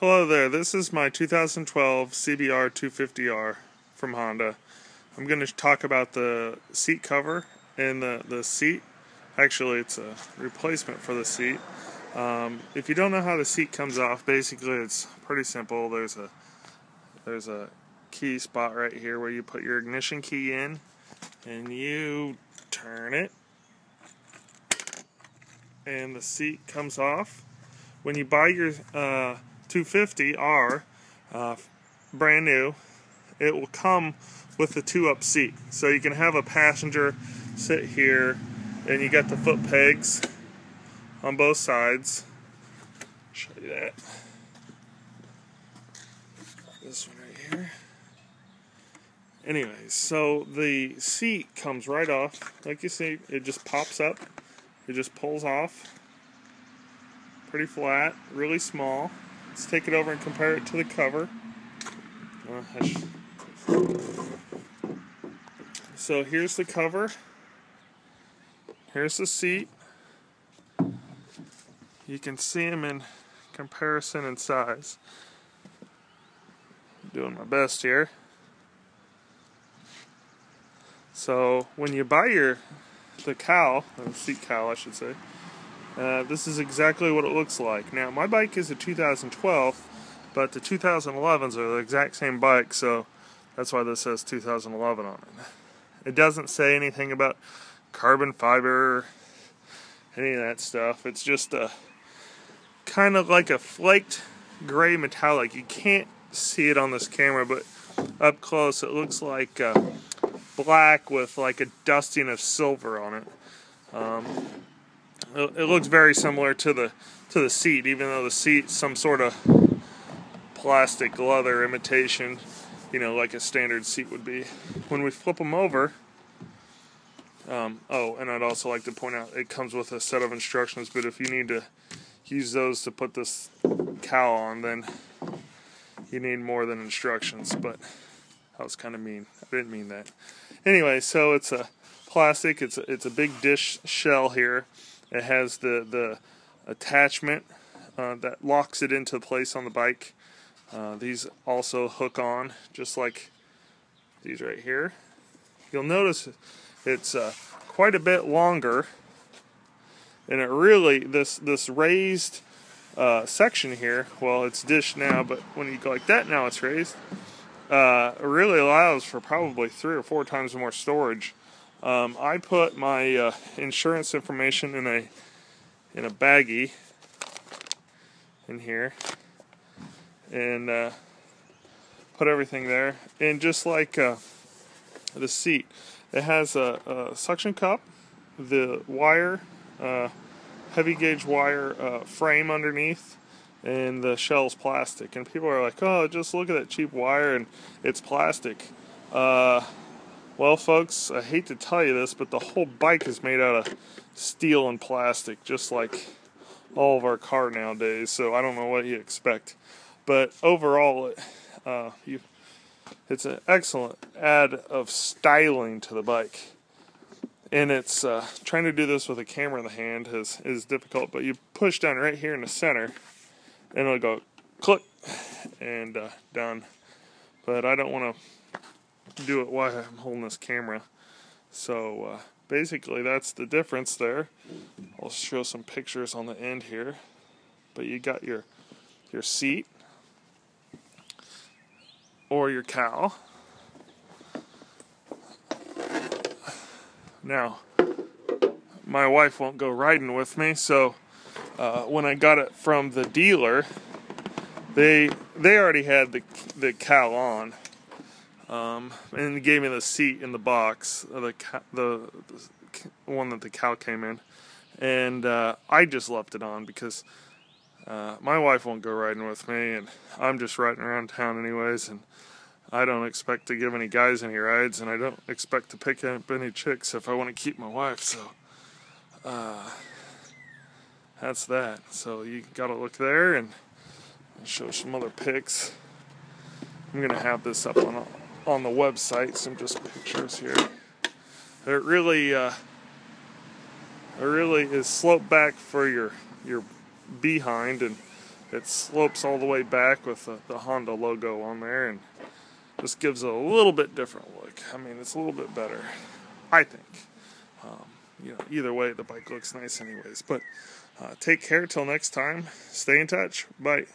Hello there, this is my 2012 CBR 250R from Honda. I'm going to talk about the seat cover and the, the seat. Actually, it's a replacement for the seat. Um, if you don't know how the seat comes off, basically it's pretty simple. There's a there's a key spot right here where you put your ignition key in and you turn it and the seat comes off. When you buy your uh, 250R, uh, brand new, it will come with the two up seat. So you can have a passenger sit here and you got the foot pegs on both sides. Show you that. This one right here. Anyways, so the seat comes right off. Like you see, it just pops up. It just pulls off. Pretty flat, really small. Let's take it over and compare it to the cover. Uh, so here's the cover. Here's the seat. You can see them in comparison in size. I'm doing my best here. So when you buy your the cowl, the seat cowl I should say, uh, this is exactly what it looks like. Now, my bike is a 2012, but the 2011s are the exact same bike, so that's why this says 2011 on it. It doesn't say anything about carbon fiber, any of that stuff. It's just a kind of like a flaked gray metallic. You can't see it on this camera, but up close it looks like uh, black with like a dusting of silver on it. Um, it looks very similar to the to the seat, even though the seat's some sort of plastic leather imitation, you know, like a standard seat would be. When we flip them over, um, oh, and I'd also like to point out it comes with a set of instructions, but if you need to use those to put this cowl on, then you need more than instructions. But that was kind of mean. I didn't mean that. Anyway, so it's a plastic. It's a, it's a big dish shell here it has the, the attachment uh, that locks it into place on the bike. Uh, these also hook on, just like these right here. You'll notice it's uh, quite a bit longer, and it really this this raised uh, section here. Well, it's dish now, but when you go like that, now it's raised. Uh, really allows for probably three or four times more storage um, I put my uh, insurance information in a in a baggie in here and uh, put everything there. And just like uh, the seat, it has a, a, suction cup, the wire, uh, heavy gauge wire uh, frame underneath, and the shell's plastic. And people are like, "Oh, just look at that cheap wire, and it's plastic." Well, folks, I hate to tell you this, but the whole bike is made out of steel and plastic, just like all of our car nowadays. So I don't know what you expect, but overall, uh, you, it's an excellent add of styling to the bike. And it's uh, trying to do this with a camera in the hand is is difficult, but you push down right here in the center, and it'll go click and uh, done. But I don't want to do it while I'm holding this camera. So uh, basically that's the difference there. I'll show some pictures on the end here. But you got your your seat or your cowl. Now, my wife won't go riding with me, so uh, when I got it from the dealer, they they already had the the cowl on, um, and gave me the seat in the box, uh, the, the, the one that the cowl came in, and uh, I just left it on because uh, my wife won't go riding with me, and I'm just riding around town anyways, and I don't expect to give any guys any rides, and I don't expect to pick up any chicks if I want to keep my wife. So uh, that's that. So you got to look there and show some other pics. I'm gonna have this up on on the website some just pictures here. It really, uh, it really is sloped back for your your behind, and it slopes all the way back with the, the Honda logo on there and just gives it a little bit different look. I mean, it's a little bit better, I think. Um, you know, either way, the bike looks nice anyways. But uh, take care till next time. Stay in touch. Bye.